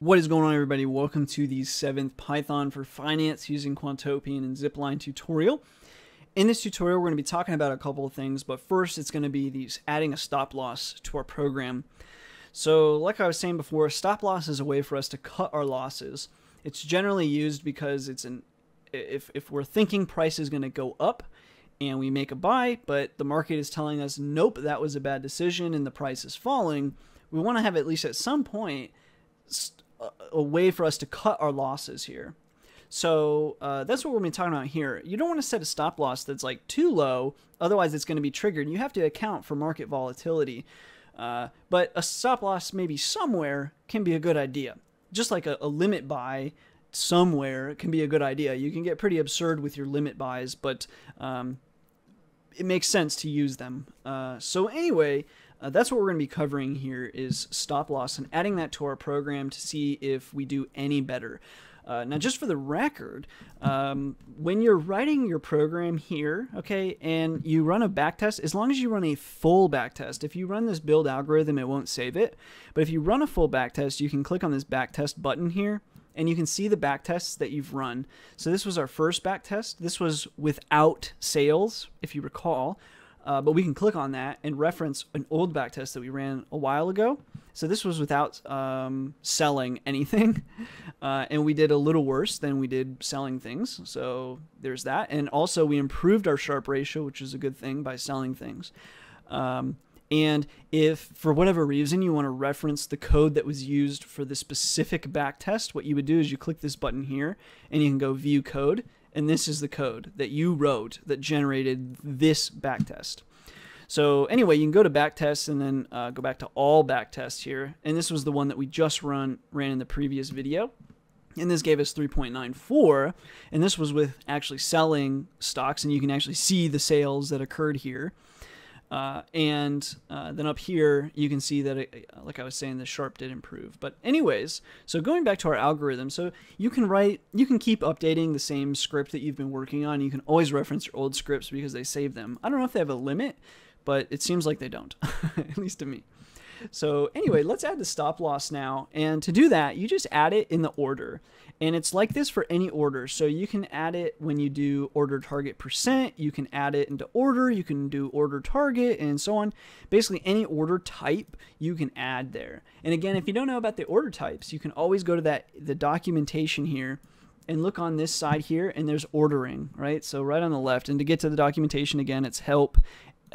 What is going on everybody? Welcome to the 7th Python for Finance using Quantopian and Zipline tutorial. In this tutorial we're going to be talking about a couple of things, but first it's going to be these adding a stop loss to our program. So like I was saying before, stop loss is a way for us to cut our losses. It's generally used because it's an if, if we're thinking price is going to go up and we make a buy, but the market is telling us, nope, that was a bad decision and the price is falling, we want to have at least at some point a way for us to cut our losses here. So uh, that's what we're going to be talking about here. You don't want to set a stop loss that's like too low, otherwise it's going to be triggered. You have to account for market volatility. Uh, but a stop loss maybe somewhere can be a good idea. Just like a, a limit buy somewhere can be a good idea. You can get pretty absurd with your limit buys, but um, it makes sense to use them. Uh, so anyway, uh, that's what we're going to be covering here is stop loss and adding that to our program to see if we do any better. Uh, now, just for the record, um, when you're writing your program here, okay, and you run a backtest, as long as you run a full backtest, if you run this build algorithm, it won't save it. But if you run a full backtest, you can click on this backtest button here, and you can see the backtests that you've run. So this was our first backtest. This was without sales, if you recall. Uh, but we can click on that and reference an old backtest that we ran a while ago. So this was without um, selling anything, uh, and we did a little worse than we did selling things. So there's that, and also we improved our Sharpe ratio, which is a good thing by selling things. Um, and if for whatever reason you want to reference the code that was used for the specific backtest, what you would do is you click this button here, and you can go View Code, and this is the code that you wrote that generated this backtest. So anyway, you can go to backtest and then uh, go back to all backtests here. And this was the one that we just run ran in the previous video. And this gave us 3.94. And this was with actually selling stocks. And you can actually see the sales that occurred here. Uh, and uh, then up here, you can see that, it, like I was saying, the Sharpe did improve. But anyways, so going back to our algorithm, so you can write, you can keep updating the same script that you've been working on. You can always reference your old scripts because they save them. I don't know if they have a limit, but it seems like they don't, at least to me. So anyway, let's add the stop loss now. And to do that, you just add it in the order. And it's like this for any order. So you can add it when you do order target percent, you can add it into order, you can do order target and so on. Basically any order type you can add there. And again, if you don't know about the order types, you can always go to that the documentation here and look on this side here and there's ordering, right? So right on the left and to get to the documentation again, it's help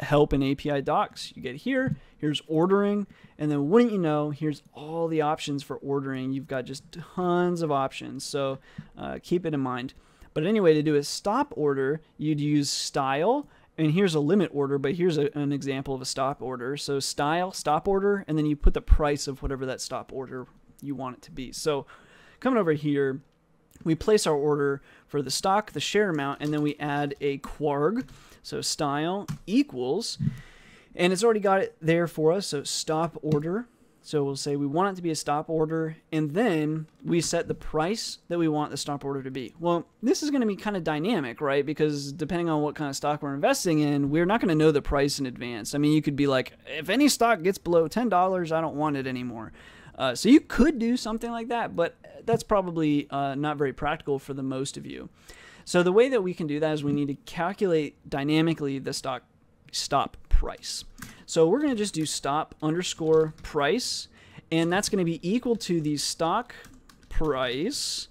help in API docs. You get here, here's ordering, and then wouldn't you know, here's all the options for ordering. You've got just tons of options, so uh, keep it in mind. But anyway, to do a stop order, you'd use style, and here's a limit order, but here's a, an example of a stop order. So style, stop order, and then you put the price of whatever that stop order you want it to be. So coming over here, we place our order for the stock, the share amount, and then we add a kwarg. So style equals, and it's already got it there for us. So stop order. So we'll say we want it to be a stop order, and then we set the price that we want the stop order to be. Well, this is going to be kind of dynamic, right? Because depending on what kind of stock we're investing in, we're not going to know the price in advance. I mean, you could be like, if any stock gets below $10, I don't want it anymore. Uh, so you could do something like that, but that's probably uh, not very practical for the most of you. So the way that we can do that is we need to calculate dynamically the stock stop price. So we're going to just do stop underscore price, and that's going to be equal to the stock price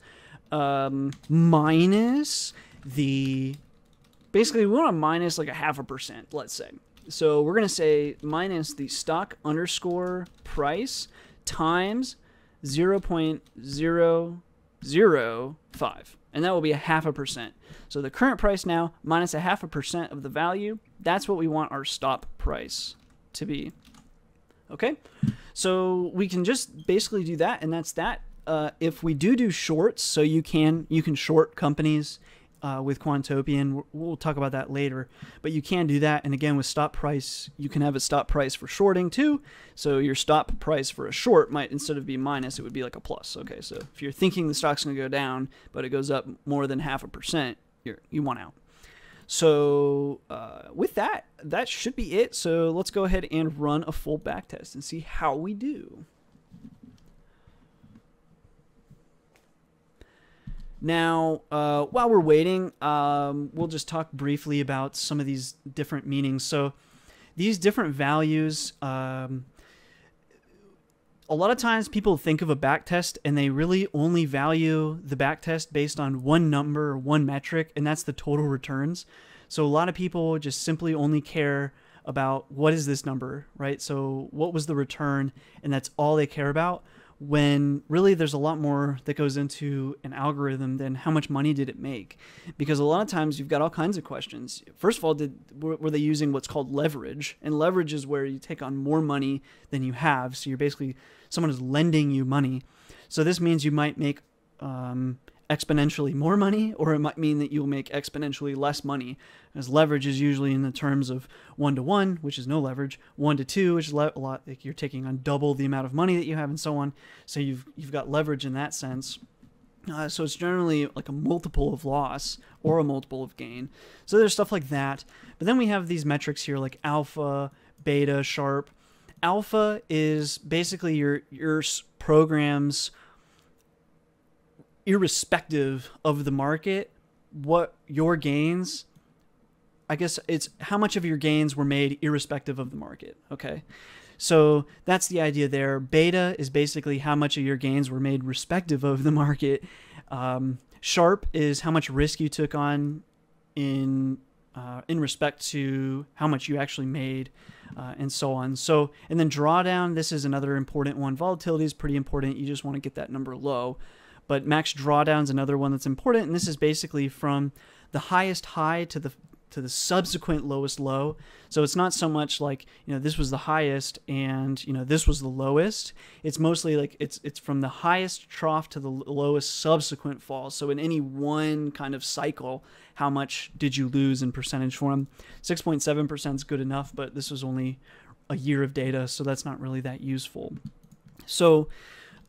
um, minus the basically we want to minus like a half a percent, let's say. So we're going to say minus the stock underscore price times 0.005 and that will be a half a percent. So the current price now minus a half a percent of the value, that's what we want our stop price to be. Okay, so we can just basically do that, and that's that. Uh, if we do do shorts, so you can you can short companies uh, with Quantopian. We'll talk about that later. But you can do that. And again, with stop price, you can have a stop price for shorting too. So your stop price for a short might, instead of be minus, it would be like a plus. Okay, so if you're thinking the stock's going to go down, but it goes up more than half a percent, you're, you want out. So uh, with that, that should be it. So let's go ahead and run a full back test and see how we do. Now, uh, while we're waiting, um, we'll just talk briefly about some of these different meanings. So, these different values, um, a lot of times people think of a backtest and they really only value the backtest based on one number, one metric, and that's the total returns. So, a lot of people just simply only care about what is this number, right? So, what was the return, and that's all they care about when really there's a lot more that goes into an algorithm than how much money did it make. Because a lot of times you've got all kinds of questions. First of all did were, they using what's called leverage? And leverage is where you take on more money than you have. So you're basically someone is lending you money. So this means you might make um, exponentially more money, or it might mean that you'll make exponentially less money. As leverage is usually in the terms of one to one, which is no leverage, one to two, which is a lot like you're taking on double the amount of money that you have, and so on. So you've you've got leverage in that sense. Uh, so it's generally like a multiple of loss or a multiple of gain. So there's stuff like that. But then we have these metrics here like alpha, beta, Sharpe. Alpha is basically your your program's irrespective of the market, what your gains, I guess it's how much of your gains were made irrespective of the market. Okay. So that's the idea there. Beta is basically how much of your gains were made respective of the market. Um, Sharpe is how much risk you took on in uh, in respect to how much you actually made, uh, and so on. So, and then drawdown. This is another important one. Volatility is pretty important. You just want to get that number low. But max drawdown is another one that's important, and this is basically from the highest high to the to the subsequent lowest low. So it's not so much like, you know, this was the highest and, you know, this was the lowest. It's mostly like it's it's from the highest trough to the lowest subsequent fall. So in any one kind of cycle, how much did you lose in percentage form? 6.7% is good enough, but this was only a year of data, so that's not really that useful. So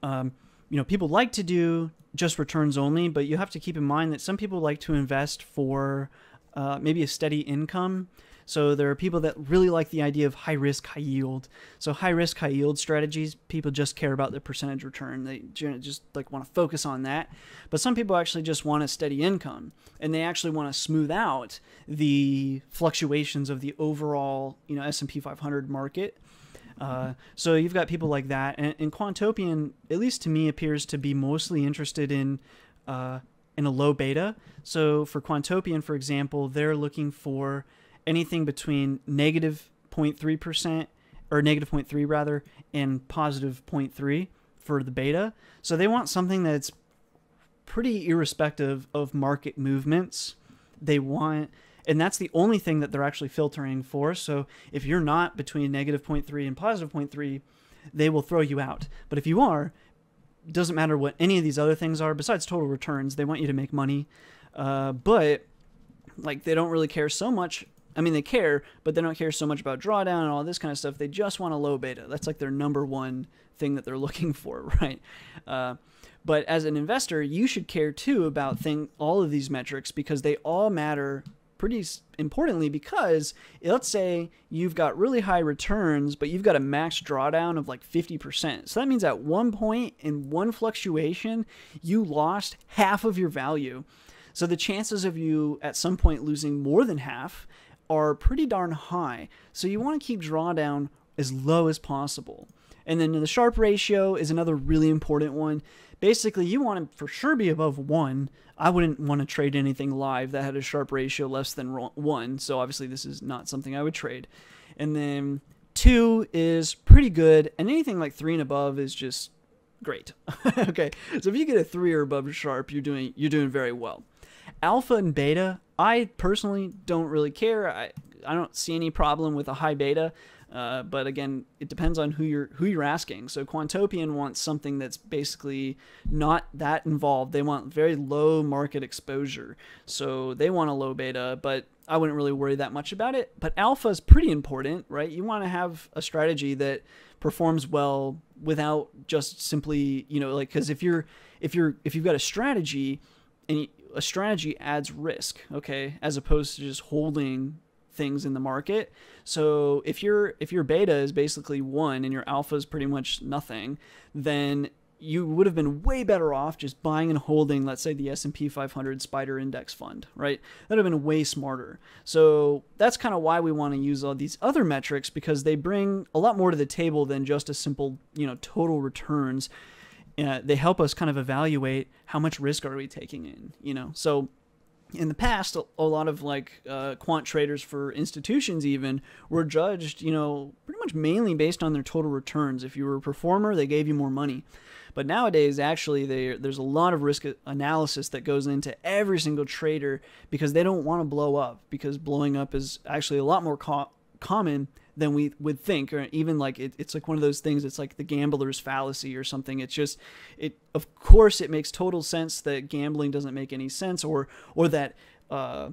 um, you know, people like to do just returns only, but you have to keep in mind that some people like to invest for uh, maybe a steady income. So there are people that really like the idea of high risk, high yield. So high risk, high yield strategies, people just care about the percentage return. They just like want to focus on that. But some people actually just want a steady income, and they actually want to smooth out the fluctuations of the overall, you know, S&P 500 market uh, so you've got people like that, and, and, Quantopian, at least to me, appears to be mostly interested in uh, in a low beta. So for Quantopian, for example, they're looking for anything between negative 0.3 percent or negative 0.3 rather, and positive 0.3 for the beta. So they want something that's pretty irrespective of market movements. They want and that's the only thing that they're actually filtering for. So if you're not between negative 0.3 and positive 0.3, they will throw you out. But if you are, doesn't matter what any of these other things are besides total returns. They want you to make money, uh, but like they don't really care so much. I mean, they care, but they don't care so much about drawdown and all this kind of stuff. They just want a low beta. That's like their number one thing that they're looking for, right? Uh, but as an investor, you should care too about thing all of these metrics because they all matter pretty importantly because let's say you've got really high returns, but you've got a max drawdown of like 50%. So that means at one point in one fluctuation, you lost half of your value. So the chances of you at some point losing more than half are pretty darn high. So you want to keep drawdown as low as possible. And then the Sharpe ratio is another really important one basically you want to for sure be above one. I wouldn't want to trade anything live that had a Sharpe ratio less than one. So obviously this is not something I would trade. And then two is pretty good, and anything like three and above is just great. okay, so if you get a three or above Sharpe, you're doing you're doing very well. Alpha and beta, I personally don't really care. I I don't see any problem with a high beta. Uh, but again, it depends on who you're who you're asking. So Quantopian wants something that's basically not that involved. They want very low market exposure. So they want a low beta, but I wouldn't really worry that much about it. But alpha is pretty important, right? You want to have a strategy that performs well without just simply, you know, like because if you're if you're if you've got a strategy and a strategy adds risk, okay, as opposed to just holding things in the market. So if your if your beta is basically one and your alpha is pretty much nothing, then you would have been way better off just buying and holding, let's say, the S&P 500 Spider Index Fund, right? That would have been way smarter. So that's kind of why we want to use all these other metrics because they bring a lot more to the table than just a simple, you know, total returns. Uh, they help us kind of evaluate how much risk are we taking in, you know. So in the past, a lot of like uh, quant traders for institutions even were judged, you know, pretty much mainly based on their total returns. If you were a performer, they gave you more money. But nowadays, actually, they, there's a lot of risk analysis that goes into every single trader because they don't want to blow up because blowing up is actually a lot more co- common than we would think or even like it, it's like one of those things it's like the gambler's fallacy or something it's just it of course it makes total sense that gambling doesn't make any sense or or that uh,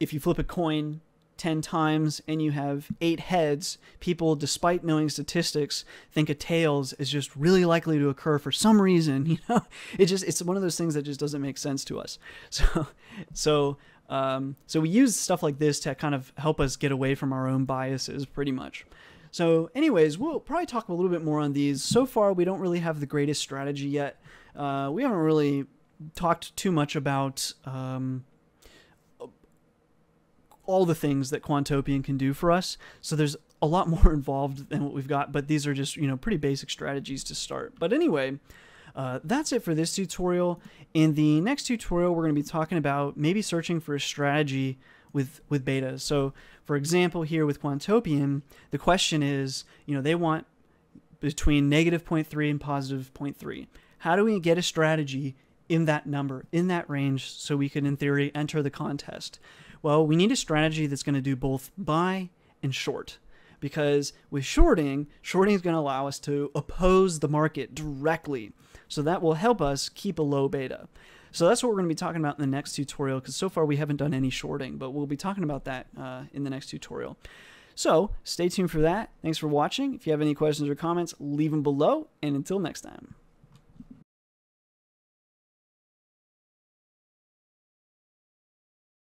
if you flip a coin 10 times and you have eight heads, people, despite knowing statistics, think a tails is just really likely to occur for some reason. You know, it just, it's one of those things that just doesn't make sense to us. So, so, um, so we use stuff like this to kind of help us get away from our own biases pretty much. So anyways, we'll probably talk a little bit more on these. So far, we don't really have the greatest strategy yet. Uh, we haven't really talked too much about, um, all the things that Quantopian can do for us. So there's a lot more involved than what we've got, but these are just, you know, pretty basic strategies to start. But anyway, uh, that's it for this tutorial. In the next tutorial, we're going to be talking about maybe searching for a strategy with, with beta. So for example, here with Quantopian, the question is, you know, they want between negative 0.3 and positive 0.3. How do we get a strategy in that number, in that range, so we can, in theory, enter the contest? Well, we need a strategy that's going to do both buy and short. Because with shorting, shorting is going to allow us to oppose the market directly. So that will help us keep a low beta. So that's what we're going to be talking about in the next tutorial because so far we haven't done any shorting, but we'll be talking about that uh, in the next tutorial. So stay tuned for that. Thanks for watching. If you have any questions or comments, leave them below. And until next time.